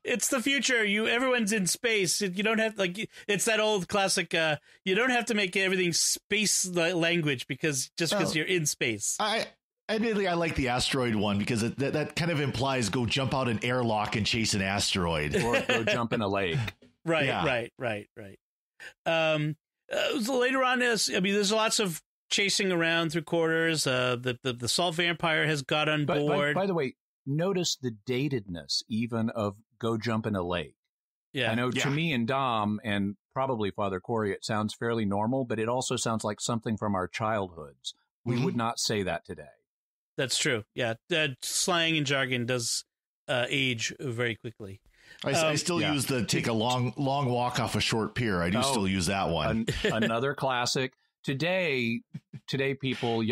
Speaker 1: it's the future. You everyone's in space. You don't have like it's that old classic. Uh, you don't have to make everything space language because just because
Speaker 3: Well,
Speaker 1: you're in space.
Speaker 3: I admittedly I like the asteroid one because it, that that kind of implies go jump out an airlock and chase an asteroid.
Speaker 7: or go jump in a lake.
Speaker 1: Right,
Speaker 3: yeah.
Speaker 1: right, right, right. Um, uh, later on, is I mean, there's lots of chasing around through quarters. Uh, the the, the salt vampire has got on
Speaker 7: But by,
Speaker 1: board.
Speaker 7: by the way, notice the datedness even of go jump in a lake.
Speaker 1: yeah,
Speaker 7: I know
Speaker 3: Yeah.
Speaker 7: to me and Dom and probably Father Cory, it sounds fairly normal, but it also sounds like something from our childhoods. We
Speaker 3: Mhm.
Speaker 7: would not say that today.
Speaker 1: that's true. Yeah, uh, slang and jargon does uh, age very quickly.
Speaker 3: I, s- I
Speaker 1: Um,
Speaker 3: still
Speaker 7: yeah.
Speaker 3: use the take a long long walk off a short pier. I do
Speaker 7: Oh.
Speaker 3: still use that one.
Speaker 7: An, another classic. Today, today people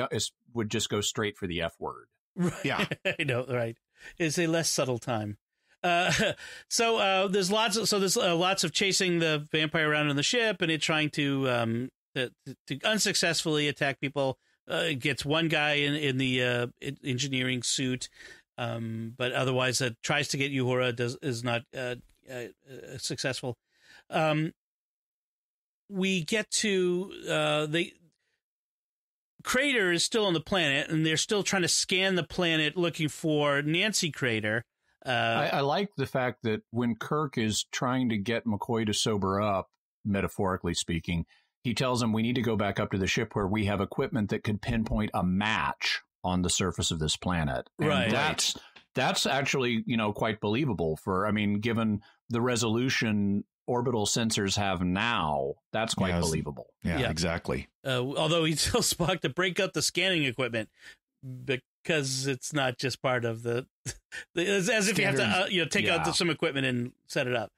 Speaker 7: would just go straight for the F word.
Speaker 1: Right.
Speaker 3: Yeah.
Speaker 1: I know, right. It's a less subtle time. Uh, so uh, there's lots of so there's uh, lots of chasing the vampire around on the ship and it trying to um to, to unsuccessfully attack people. Uh, it gets one guy in in the uh, engineering suit, um, but otherwise it tries to get Uhura does is not uh, uh, uh, successful. Um, we get to uh, the Crater is still on the planet, and they're still trying to scan the planet looking for Nancy Crater. Uh,
Speaker 7: I, I like the fact that when Kirk is trying to get McCoy to sober up, metaphorically speaking, he tells him we need to go back up to the ship where we have equipment that could pinpoint a match on the surface of this planet. And
Speaker 1: Right.
Speaker 7: That's that's actually you know quite believable for I mean given the resolution orbital sensors have now, that's quite
Speaker 3: Yes.
Speaker 7: believable.
Speaker 3: yeah,
Speaker 1: yeah.
Speaker 3: exactly.
Speaker 1: uh, although he tells Spock to break up the scanning equipment because it's not just part of the, the as, as if you have to uh, you know take out
Speaker 7: Yeah.
Speaker 1: some equipment and set it up.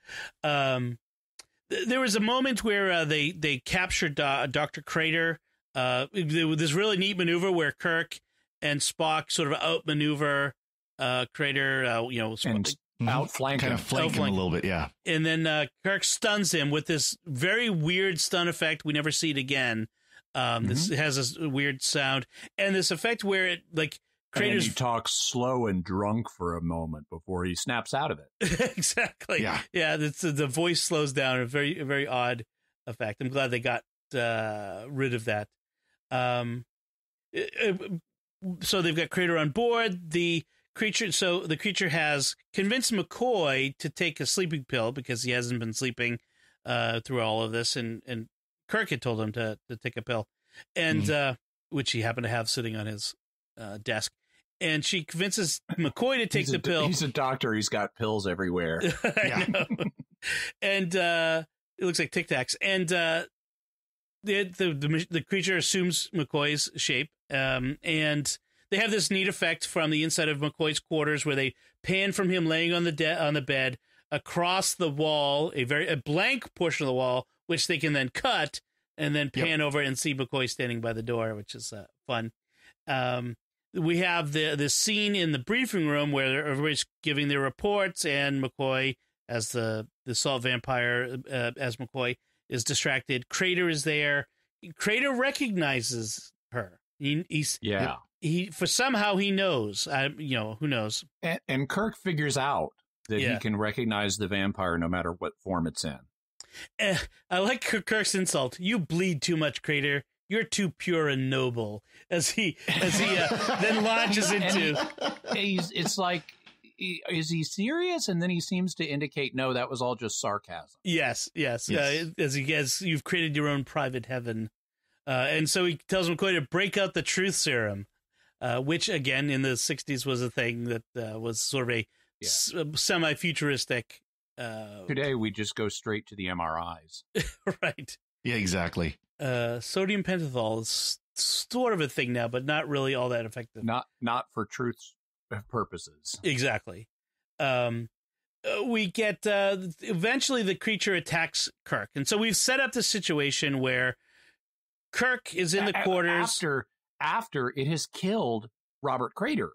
Speaker 1: Um, th- there was a moment where uh, they they captured uh, Doctor Crater. Uh, this really neat maneuver where Kirk and Spock sort of outmaneuver uh, Crater. Uh, you know, Sp-
Speaker 7: And
Speaker 3: Mhm.
Speaker 7: outflanking.
Speaker 3: kind of flank him a little bit. Yeah,
Speaker 1: and then uh, Kirk stuns him with this very weird stun effect. We never see it again. Um, This has this weird sound and this effect where it like
Speaker 7: and he talks slow and drunk for a moment before he snaps out of it.
Speaker 1: exactly.
Speaker 3: Yeah.
Speaker 1: yeah. It's, the voice slows down. A very a very odd effect. I'm glad they got uh, rid of that. Um, it- it- so they've got Crater on board. The creature. So the creature has convinced McCoy to take a sleeping pill because he hasn't been sleeping uh, through all of this, and and Kirk had told him to to take a pill, and uh, which he happened to have sitting on his uh, desk. And she convinces McCoy to take
Speaker 7: He's
Speaker 1: the
Speaker 7: a,
Speaker 1: pill.
Speaker 7: He's a doctor. He's got pills everywhere.
Speaker 3: Yeah.
Speaker 1: and uh, it looks like Tic Tacs. And uh, the, the the the creature assumes McCoy's shape, um, and they have this neat effect from the inside of McCoy's quarters where they pan from him laying on the de- on the bed across the wall, a very a blank portion of the wall, which they can then cut and then
Speaker 3: Yep.
Speaker 1: pan over and see McCoy standing by the door, which is uh, fun. Um, we have the the scene in the briefing room where everybody's giving their reports, and McCoy, as the the salt vampire, uh, as McCoy is distracted. Crater is there. Crater recognizes her. He he's,
Speaker 7: Yeah.
Speaker 1: he for somehow he knows. I you know who knows.
Speaker 7: And, and Kirk figures out that
Speaker 1: Yeah.
Speaker 7: he can recognize the vampire no matter what form it's in.
Speaker 1: Eh, I like Kirk's insult. You bleed too much, Crater. You're too pure and noble. As he as he uh, then launches into.
Speaker 7: He's, it's like, he- is he serious? And then he seems to indicate, no, that was all just sarcasm.
Speaker 1: Yes, yes.
Speaker 3: Yes.
Speaker 1: Uh, as he gets, you've created your own private heaven, uh, and so he tells McCoy to break out the truth serum, uh, which again in the '60s was a thing that uh, was sort of a
Speaker 7: Yeah.
Speaker 1: s- semi-futuristic. Uh,
Speaker 7: Today, we just go straight to the MRIs.
Speaker 1: right.
Speaker 3: yeah, exactly.
Speaker 1: Uh, sodium pentothal is sort of a thing now, but not really all that effective.
Speaker 7: Not not for truth purposes.
Speaker 1: Exactly. Um, uh, we get uh, eventually the creature attacks Kirk, and so we've set up the situation where Kirk is in the
Speaker 7: A-
Speaker 1: quarters.
Speaker 7: after after it has killed Robert Crater.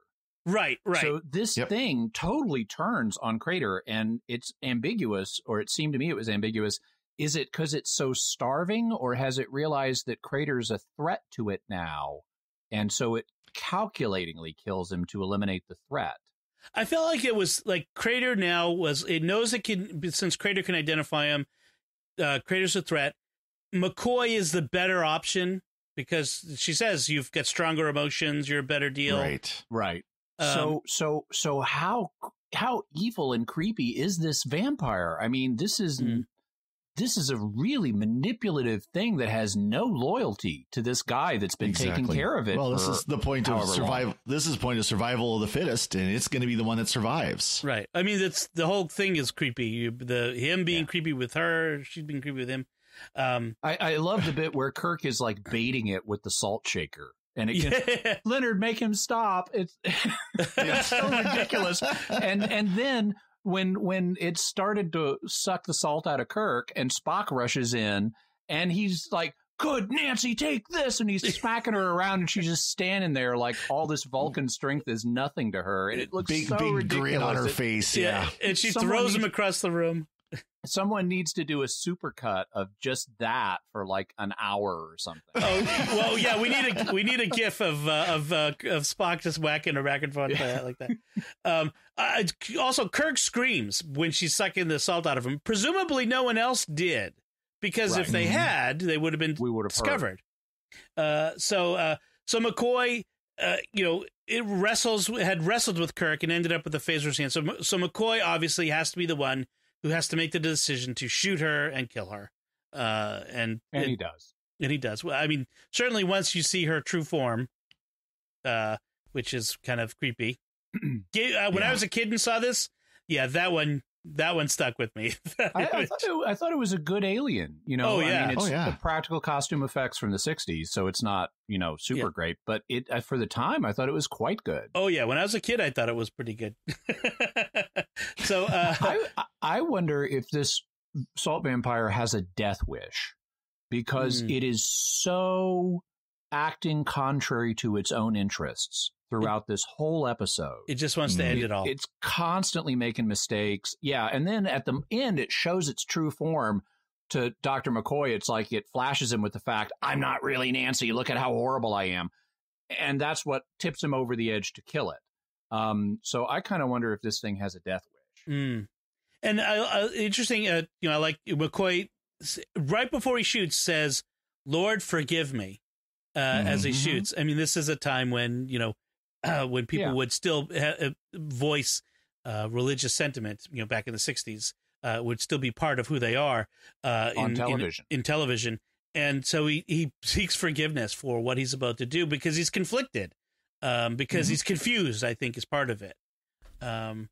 Speaker 1: right, right.
Speaker 7: So this
Speaker 3: Yep.
Speaker 7: thing totally turns on Crater, and it's ambiguous, or it seemed to me it was ambiguous. Is it because it's so starving, or has it realized that Crater's a threat to it now, and so it calculatingly kills him to eliminate the threat?
Speaker 1: I felt like it was like Crater now was it knows it can since Crater can identify him. Uh, Crater's a threat. McCoy is the better option because she says you've got stronger emotions, you're a better deal.
Speaker 3: Right.
Speaker 7: Right.
Speaker 1: Um,
Speaker 7: so so so how how evil and creepy is this vampire? I mean, this is
Speaker 1: Hmm.
Speaker 7: this is a really manipulative thing that has no loyalty to this guy that's been taking care of it.
Speaker 3: Well, this is the point of survival.
Speaker 7: long.
Speaker 3: This is point of survival of the fittest, and it's going to be the one that survives.
Speaker 1: Right. I mean, that's the whole thing is creepy. You, the him being
Speaker 7: Yeah.
Speaker 1: creepy with her, she's being creepy with him. Um,
Speaker 7: I, I love the bit where Kirk is like baiting it with the salt shaker, and it can,
Speaker 1: yeah.
Speaker 7: Leonard make him stop. It's it's so ridiculous. And and then when when it started to suck the salt out of Kirk, and Spock rushes in, and he's like. Good Nancy, take this, and he's smacking her around, and she's just standing there like all this Vulcan strength is nothing to her, and it looks
Speaker 3: Big,
Speaker 7: so
Speaker 3: big
Speaker 7: ridiculous.
Speaker 3: grin on her
Speaker 7: It-
Speaker 3: face.
Speaker 1: yeah.
Speaker 3: Yeah.
Speaker 1: And she
Speaker 7: Someone
Speaker 1: throws him across the room.
Speaker 7: Someone needs to do a supercut of just that for like an hour or something.
Speaker 1: Oh well, yeah. We need a we need a gif of uh, of uh, of Spock just whacking her back and forth uh, like that. Um, uh, also, Kirk screams when she's sucking the salt out of him. Presumably, no one else did because if they
Speaker 3: Mhm.
Speaker 1: had, they would have been
Speaker 7: We would have
Speaker 1: discovered. Uh, so uh, so McCoy, uh, you know, it wrestles had wrestled with Kirk and ended up with the phaser's hand. So so McCoy obviously has to be the one who has to make the decision to shoot her and kill her. Uh, and
Speaker 7: and
Speaker 1: it-
Speaker 7: he does.
Speaker 1: and he does. Well, I mean, certainly once you see her true form, uh, which is kind of creepy. Ga- uh, when I was a kid and saw this, yeah, that one that one stuck with me.
Speaker 7: I, I, thought it, I thought it was a good alien. You know,
Speaker 1: Oh, yeah.
Speaker 7: I mean, it's
Speaker 3: Oh, yeah.
Speaker 7: the practical costume effects from the '60s, so it's not you know super
Speaker 1: Yeah.
Speaker 7: great. But it uh, for the time, I thought it was quite good.
Speaker 1: oh yeah, when I was a kid, I thought it was pretty good. so uh,
Speaker 7: I I wonder if this salt vampire has a death wish because
Speaker 1: Hmm.
Speaker 7: it is so acting contrary to its own interests throughout this whole episode.
Speaker 1: it just wants to end it all.
Speaker 7: It's constantly making mistakes. Yeah. And then at the end, it shows its true form to Dr. McCoy. It's like it flashes him with the fact, I'm not really Nancy. Look at how horrible I am. And that's what tips him over the edge to kill it. Um, so I kind of wonder if this thing has a death wish.
Speaker 1: Mm. And I, I, interesting, uh, you know, I like McCoy right before he shoots says, "Lord, forgive me," uh, as he
Speaker 7: Mhm.
Speaker 1: shoots. I mean, this is a time when you know uh, when people
Speaker 7: Yeah.
Speaker 1: would still ha- uh, voice uh, religious sentiment. You know, back in the '60s, uh, would still be part of who they are uh,
Speaker 7: On
Speaker 1: in,
Speaker 7: television.
Speaker 1: In, in television, and so he he seeks forgiveness for what he's about to do because he's conflicted, um, because
Speaker 7: Mhm.
Speaker 1: he's confused. I think is part of it. Um,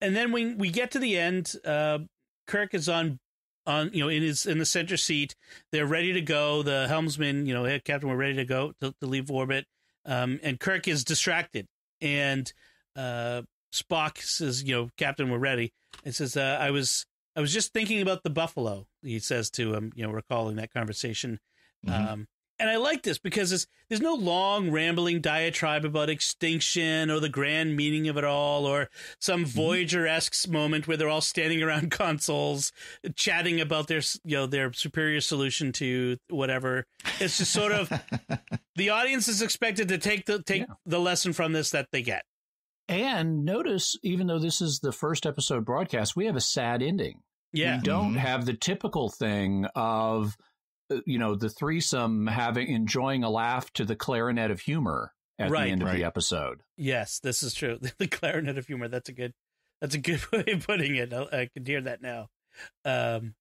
Speaker 1: and then when we get to the end, uh, Kirk is on on you know in his in the center seat. They're ready to go. The helmsman, you know, hey, Captain, we're ready to go to, to leave orbit. Um, and Kirk is distracted, and uh, Spock says, "You know, Captain, we're ready." And says, uh, "I was I was just thinking about the buffalo." He says to him, you know, recalling that conversation.
Speaker 3: Mhm.
Speaker 1: Um, and I like this because it's, there's no long rambling diatribe about extinction or the grand meaning of it all, or some Voyager esque moment where they're all standing around consoles chatting about their you know their superior solution to whatever. It's just sort of the audience is expected to take the take
Speaker 7: Yeah.
Speaker 1: the lesson from this that they get.
Speaker 7: And notice, even though this is the first episode broadcast, we have a sad ending.
Speaker 1: Yeah,
Speaker 7: We don't
Speaker 3: Mhm.
Speaker 7: have the typical thing of, you know, the threesome having enjoying a laugh to the clarinet of humor at
Speaker 1: Right.
Speaker 7: the end of
Speaker 3: Right.
Speaker 7: the episode.
Speaker 1: yes, this is true. The clarinet of humor. That's a good. That's a good way of putting it. I, I can hear that now. Um,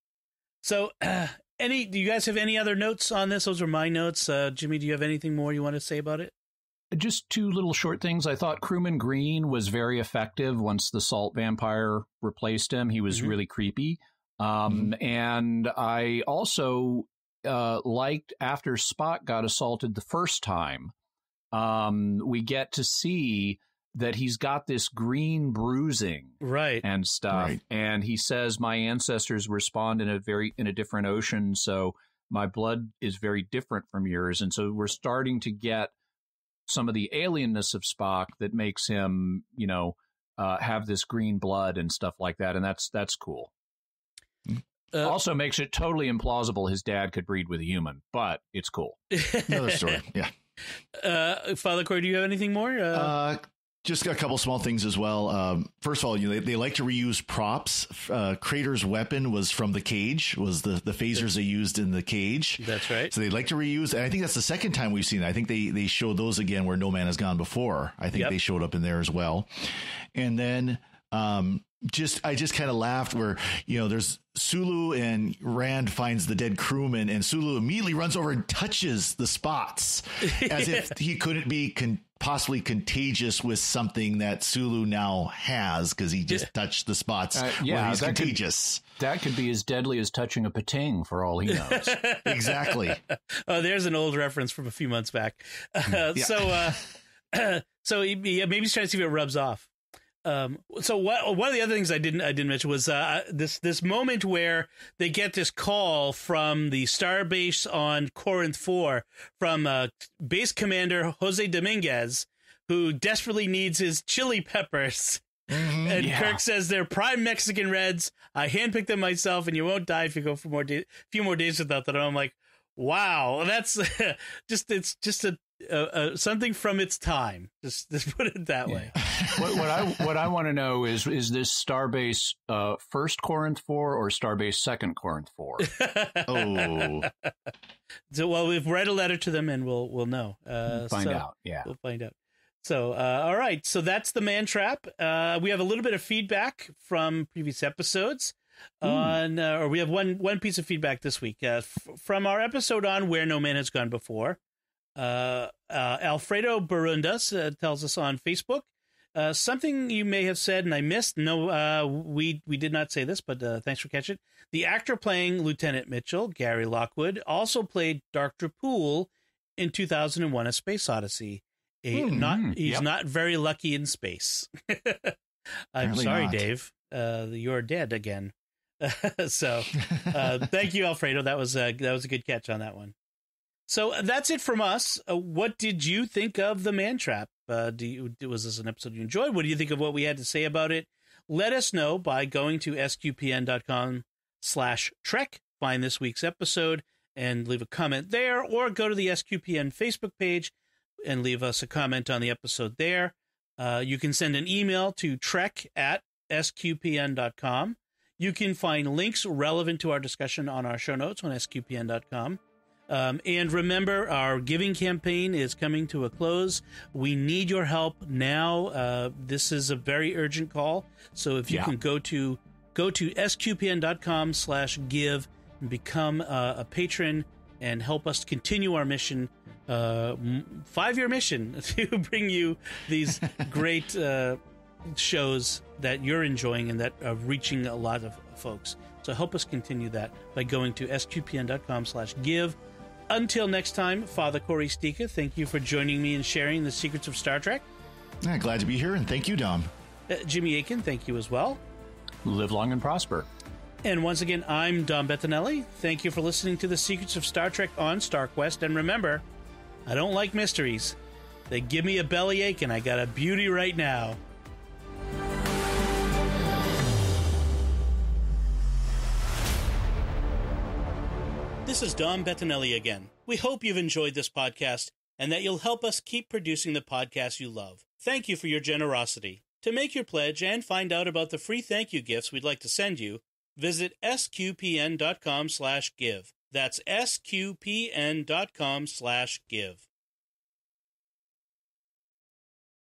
Speaker 1: so, uh, any? Do you guys have any other notes on this? Those are my notes. Uh, Jimmy, do you have anything more you want to say about it?
Speaker 7: Just two little short things. I thought Crewman Green was very effective once the salt vampire replaced him. He was
Speaker 1: Mhm.
Speaker 7: really creepy. Um, And I also uh, liked after Spock got assaulted the first time, um, we get to see that he's got this green bruising
Speaker 1: right.
Speaker 7: and stuff
Speaker 3: Right.
Speaker 7: and he says my ancestors respond in a very in a different ocean so my blood is very different from yours. And so we're starting to get some of the alienness of spock that makes him you know uh, have this green blood and stuff like that and that's that's cool
Speaker 1: Uh,
Speaker 7: also makes it totally implausible his dad could breed with a human but it's cool
Speaker 3: Another story. Yeah.
Speaker 1: uh, Father Cory, do you have anything more? Uh,
Speaker 3: Uh, just a couple small things as well. Um, first of all, you know, they, they like to reuse props. Uh, Crater's weapon was from the cage, was the, the phasers they used in the cage.
Speaker 1: that's right.
Speaker 3: So they like to reuse, and I think that's the second time we've seen it. I think they they showed those again where No Man Has Gone before. I think
Speaker 1: Yep.
Speaker 3: they showed up in there as well. And then um, just I just kind of laughed where you know there's Sulu and Rand finds the dead crewman, and Sulu immediately runs over and touches the spots as if he couldn't be con- possibly contagious with something that Sulu now has because he just touched the spots
Speaker 7: Uh,
Speaker 3: where
Speaker 7: yeah,
Speaker 3: he's
Speaker 7: that could-
Speaker 3: contagious.
Speaker 7: that could be as deadly as touching a pating for all he knows
Speaker 3: exactly.
Speaker 1: Oh, there's an old reference from a few months back. Uh,
Speaker 3: Yeah.
Speaker 1: So, uh, so he, he- maybe he's trying to see if it rubs off. Um, so what, one of the other things I didn't I didn't mention was uh, this this moment where they get this call from the starbase on Corinth Four from uh, base commander Jose Dominguez, who desperately needs his chili peppers. And
Speaker 7: Yeah.
Speaker 1: Kirk says they're prime Mexican reds. I handpicked them myself, and you won't die if you go for more day, few more days without them. I'm like, wow, that's just it's just a, a, a something from its time. Just, just put it that way.
Speaker 7: what, what I what I want to know is is this Starbase uh, first Corinth four or Starbase second Corinth four?
Speaker 3: Oh.
Speaker 1: So, well, we've read a letter to them, and we'll we'll know. Uh,
Speaker 7: Find
Speaker 1: so-
Speaker 7: out. Yeah.
Speaker 1: We'll find out. So, uh, all right. So that's the man trap. Uh, we have a little bit of feedback from previous episodes on, uh, or we have one one piece of feedback this week uh, f- from our episode on where no man has gone before. Uh, uh, Alfredo Barundas uh, tells us on Facebook uh, something you may have said and I missed. No, uh, we we did not say this, but uh, thanks for catching it. The actor playing Lieutenant Mitchell, Gary Lockwood, also played Dr. Poole in 2001: A Space Odyssey. A,
Speaker 3: Hmm,
Speaker 1: not
Speaker 7: hmm,
Speaker 1: he's
Speaker 7: yep.
Speaker 1: not very lucky in space. I'm
Speaker 3: Apparently
Speaker 1: sorry,
Speaker 3: not.
Speaker 1: Dave. Uh, you're dead again. so, uh, thank you, Alfredo. That was a, that was a good catch on that one. So uh, that's it from us. Uh, what did you think of the Man Trap? Uh, do you, was this an episode you enjoyed? What do you think of what we had to say about it? Let us know by going to sqpn.com slash trek. Find this week's episode and leave a comment there, or go to the SQPN Facebook page and leave us a comment on the episode there. Uh, you can send an email to trek at sqpn.com. You can find links relevant to our discussion on our show notes on sqpn.com. Um, and remember, our giving campaign is coming to a close. We need your help now. Uh, this is a very urgent call. So if you
Speaker 7: Yeah.
Speaker 1: can go to go to sqpn.com slash give and become uh, a patron and help us continue our mission, uh, five year mission to bring you these great uh, shows that you're enjoying and that are reaching a lot of folks. So help us continue that by going to sqpn.com slash give. Until next time, Father Cory Sticha, thank you for joining me and sharing the secrets of Star Trek.
Speaker 3: Yeah, glad to be here, and thank you, Dom.
Speaker 1: Uh, Jimmy Akin, thank you as well.
Speaker 7: Live long and prosper.
Speaker 1: And once again, I'm Dom Bettinelli. Thank you for listening to the Secrets of Star Trek on StarQuest. And remember, I don't like mysteries. They give me a bellyache, and I got a beauty right now. This is Dom Bettinelli again. We hope you've enjoyed this podcast and that you'll help us keep producing the podcast you love. Thank you for your generosity. To make your pledge and find out about the free thank you gifts we'd like to send you, visit sqpn.com slash give. That's sqpn.com slash give.